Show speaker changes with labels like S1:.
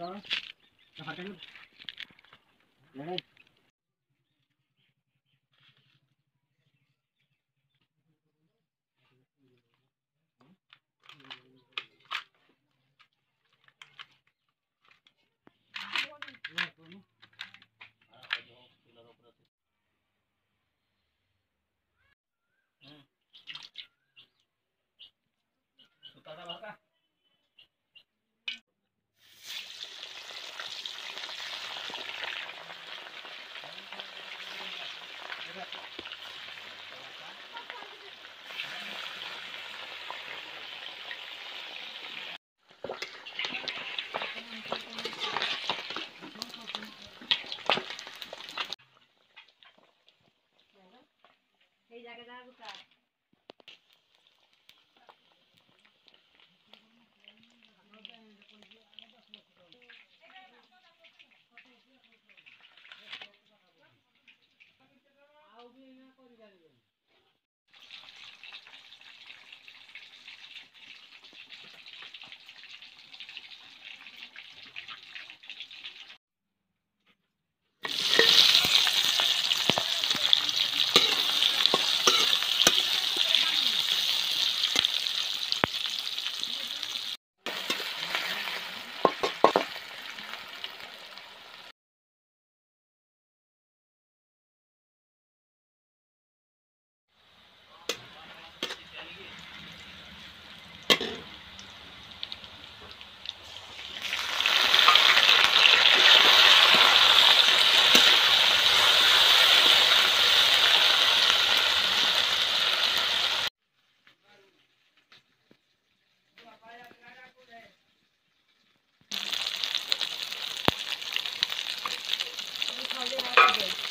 S1: Ah. Oo. Nakatayod. Yan.
S2: Tara, baka.
S3: ଆଉ ବି ଏଇନା କରିପାରିବେନି excited.